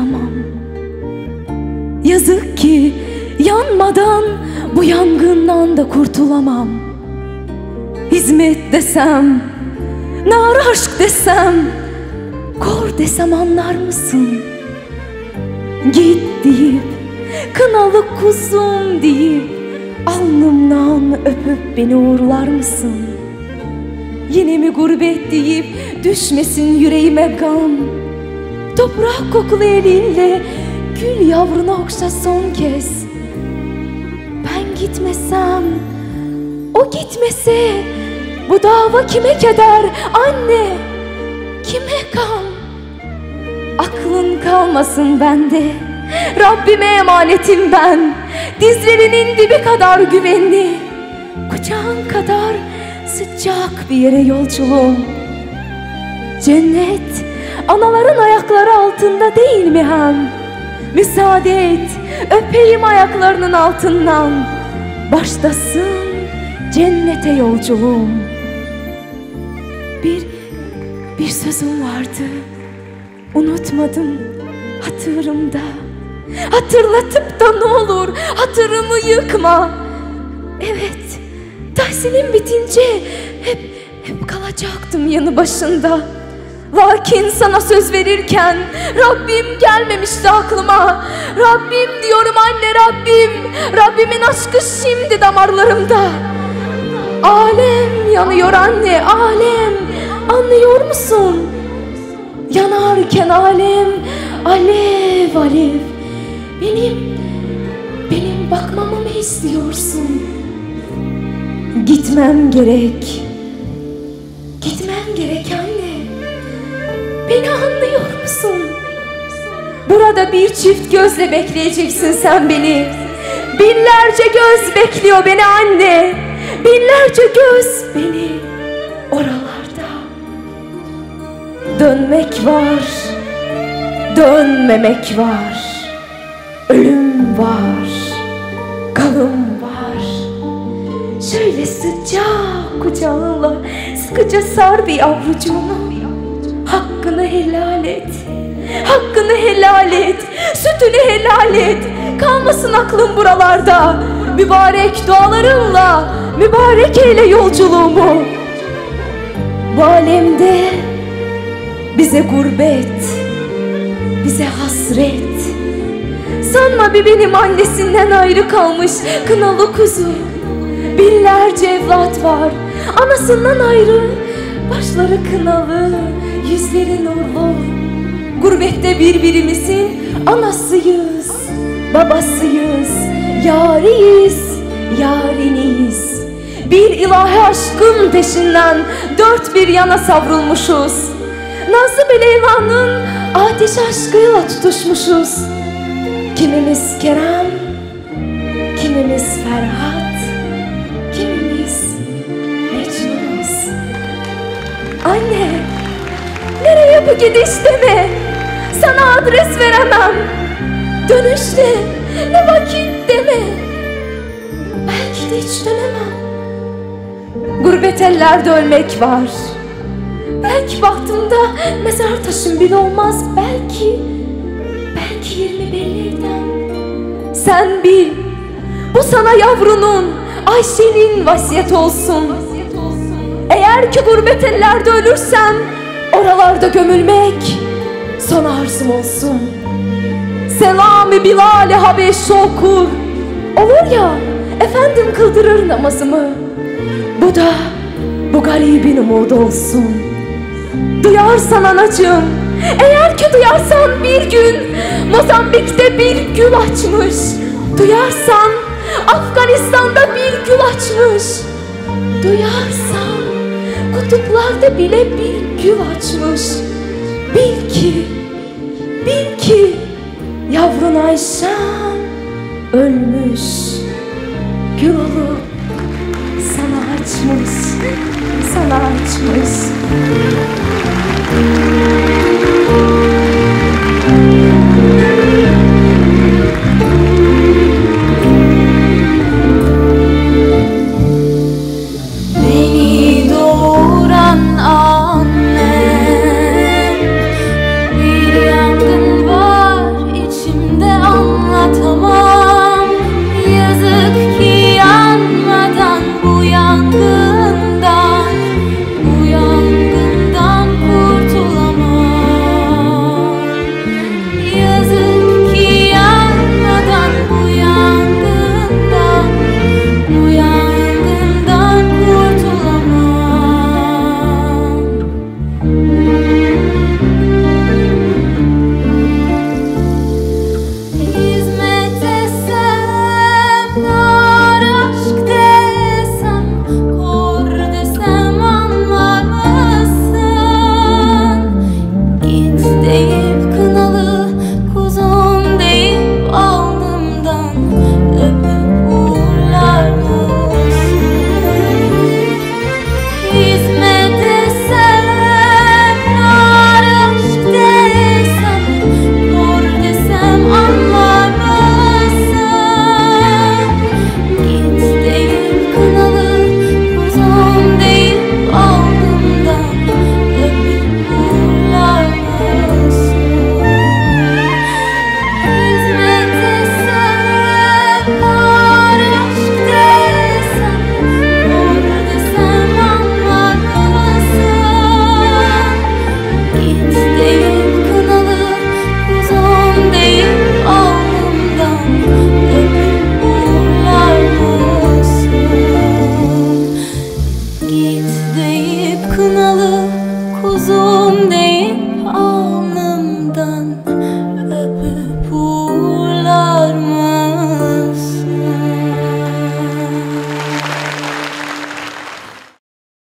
basamam Yazık ki yanmadan bu yangından da kurtulamam Hizmet desem, nar aşk desem Kor desem anlar mısın? Git deyip, kınalı kuzum deyip Alnımdan öpüp beni uğurlar mısın? Yine mi gurbet deyip düşmesin yüreğime gam. Toprak kokulu elinle gül yavrunu okşa son kez. Ben gitmesem, o gitmese Bu dava kime keder anne, kime gam? Aklın kalmasın bende. Rabbime emanetim ben. Dizlerinin dibi kadar güvenli. Kucağın kadar sıcak bir yere yolculuğum Cennet anaların ayakları altında değil mi hem? Müsaade et öpeyim ayaklarının altından. Başlasın cennete yolculuğum. Bir, bir sözüm vardı. Unutmadım hatırımda. Hatırlatıp da ne olur hatırımı yıkma. Evet tahsilim bitince hep, hep kalacaktım yanı başında Lakin sana söz verirken Rabbim gelmemişti aklıma. Rabbim diyorum anne Rabbim. Rabbimin aşkı şimdi damarlarımda. Alem yanıyor anne alem. Anlıyor musun? Yanarken alem alev alev. Benim, benim bakmamı mı istiyorsun? Gitmem gerek Beni anlıyor musun? Burada bir çift gözle bekleyeceksin sen beni. Binlerce göz bekliyor beni anne. Binlerce göz beni oralarda. Dönmek var Dönmemek var. Ölüm var Kalım var. Şöyle sıcak kucağınla Sıkıca sar bir yavrucuğunu Hakkını helal et. Hakkını helal et. Sütünü helal et. Kalmasın aklım buralarda. Mübarek dualarınla Mübarek eyle yolculuğumu. Bu alemde Bize gurbet Bize hasret. Sanma bir benim annesinden ayrı kalmış Kınalı kuzu. Binlerce evlat var Anasından ayrı Başları kınalı Yüzleri nurlu Gurbette birbirimizin anasıyız Babasıyız. Yariyiz Yariniyiz. Bir ilahi aşkın peşinden Dört bir yana savrulmuşuz. Nazlı ve Leyla'nın ateş aşkıyla tutuşmuşuz. Kimimiz Kerem Kimimiz Ferhat Nereye bu gidiş deme Sana adres veremem. Dönüşte ne vakit deme. Belki de hiç dönemem. Gurbet ellerde ölmek var. Belki bahtımda mezar taşım bile olmaz. Belki Belki yirmi bellerden Sen bil Bu sana yavrunun Ayşe'nin vasiyet olsun. Eğer ki gurbet ellerde ölürsem Oralarda gömülmek Son arzum olsun. Selamı Bilal-i Habeşi okur. Olur ya Efendim kıldırır namazımı. Bu da Bu garibin umudu olsun. Duyarsan anacığım Eğer ki duyarsan bir gün Mozambik'te bir gül açmış. Duyarsan Afganistan'da bir gül açmış. Duyarsan Kutuplarda bile bir gül açmış. Bil ki Bil ki Yavrun Ayşem Ölmüş. Gül olup Sana açmış Sana açmış uzun